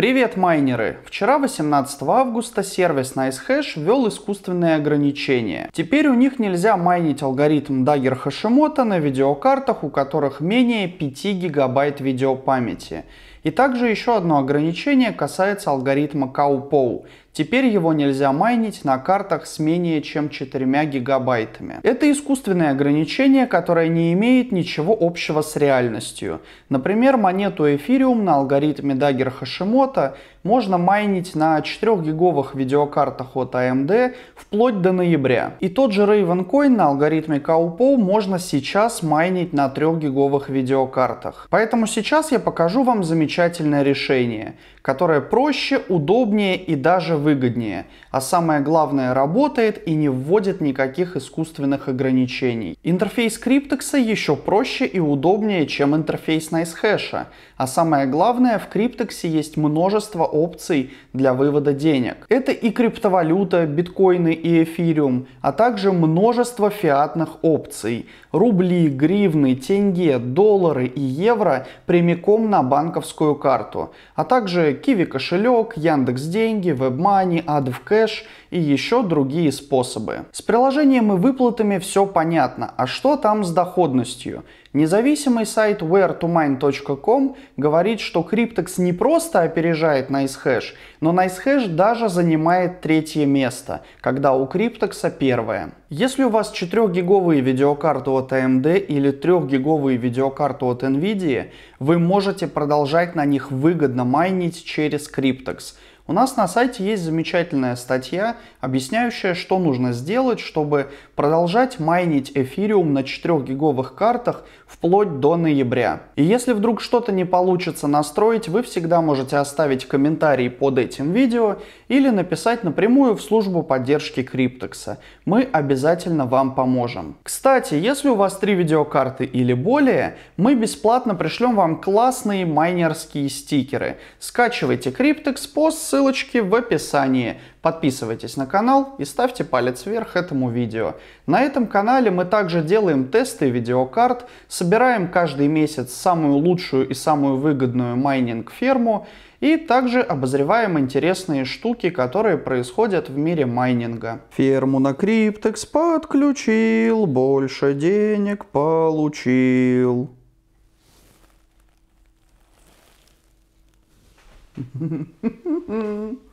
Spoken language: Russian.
Привет, майнеры! Вчера, 18 августа, сервис NiceHash ввел искусственные ограничения. Теперь у них нельзя майнить алгоритм Dagger Hashimoto на видеокартах, у которых менее 5 гигабайт видеопамяти. И также еще одно ограничение касается алгоритма Cowpow. Теперь его нельзя майнить на картах с менее чем 4 гигабайтами. Это искусственное ограничение, которое не имеет ничего общего с реальностью. Например, монету Ethereum на алгоритме Dagger Hashimoto можно майнить на 4 гиговых видеокартах от AMD вплоть до ноября. И тот же Ravencoin на алгоритме Cowpow можно сейчас майнить на 3 гиговых видеокартах. Поэтому сейчас я покажу вам замечательное решение, которое проще, удобнее и даже выгоднее, а самое главное работает и не вводит никаких искусственных ограничений. Интерфейс Cryptex еще проще и удобнее, чем интерфейс NiceHash, а самое главное в Cryptex есть множество опций для вывода денег. Это и криптовалюта, биткоины и эфириум, а также множество фиатных опций. Рубли, гривны, тенге, доллары и евро прямиком на банковскую карту, а также Kiwi кошелек, Яндекс деньги, WebMoney, AdvCash и еще другие способы. С приложением и выплатами все понятно, а что там с доходностью? Независимый сайт where2mine.com говорит, что Cryptex не просто опережает NiceHash, но NiceHash даже занимает третье место, когда у Cryptex первое. Если у вас 4-гиговые видеокарты от AMD или 3-гиговые видеокарты от NVIDIA, вы можете продолжать на них выгодно майнить через Cryptex – у нас на сайте есть замечательная статья, объясняющая, что нужно сделать, чтобы продолжать майнить эфириум на 4 гиговых картах вплоть до ноября. И если вдруг что-то не получится настроить, вы всегда можете оставить комментарий под этим видео или написать напрямую в службу поддержки Криптекса. Мы обязательно вам поможем. Кстати, если у вас три видеокарты или более, мы бесплатно пришлем вам классные майнерские стикеры. Скачивайте Криптекс по ссылке ссылочки в описании. Подписывайтесь на канал и ставьте палец вверх этому видео. На этом канале мы также делаем тесты видеокарт, собираем каждый месяц самую лучшую и самую выгодную майнинг-ферму и также обозреваем интересные штуки, которые происходят в мире майнинга. Ферму на Криптекс подключил, больше денег получил. Mm-hmm.